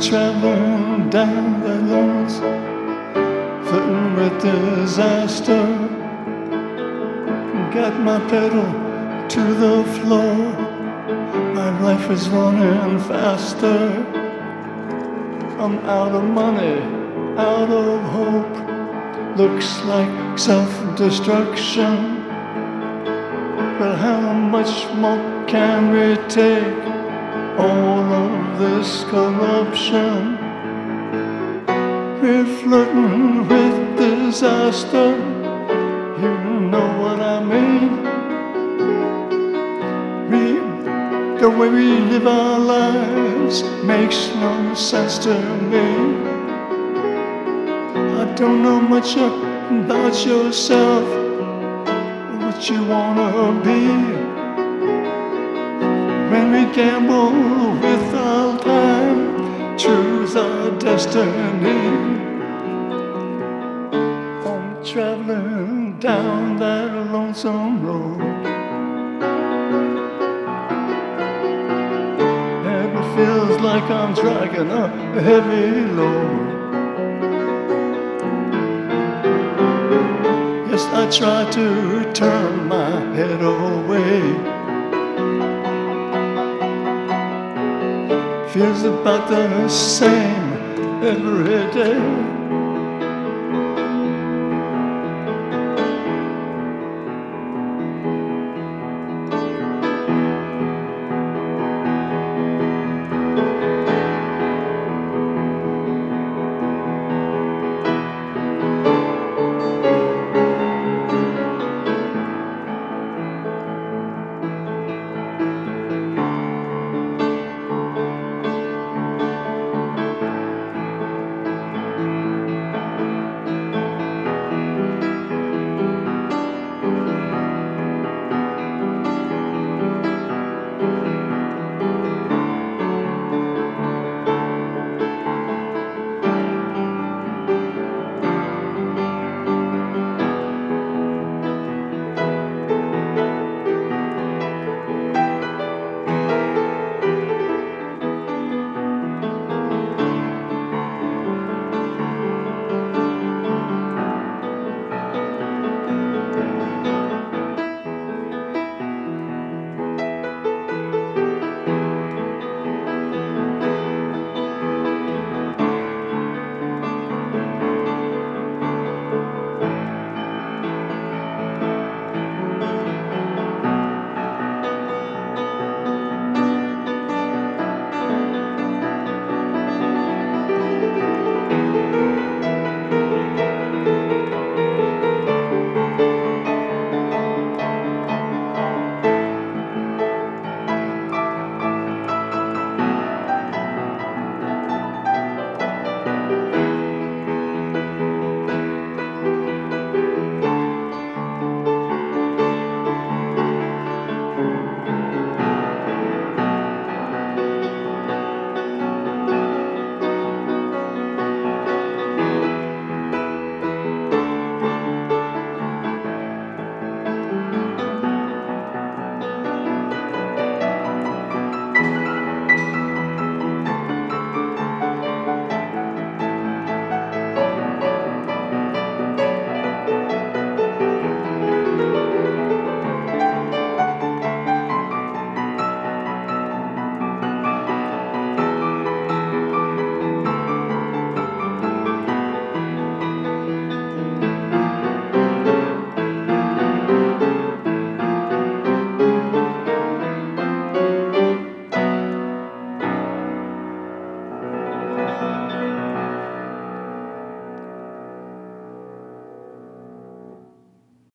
I'm down the lanes, flirting with disaster. Got my pedal to the floor. My life is running faster. I'm out of money, out of hope. Looks like self destruction. But how much more can we take? All of this corruption. We're flirting with disaster. You know what I mean? We, the way we live our lives makes no sense to me. I don't know much about yourself, what you wanna be. When we gamble with our time, choose our destiny. I'm traveling down that lonesome road. And it feels like I'm dragging a heavy load. Yes, I try to turn my head away. Feels about the same every day.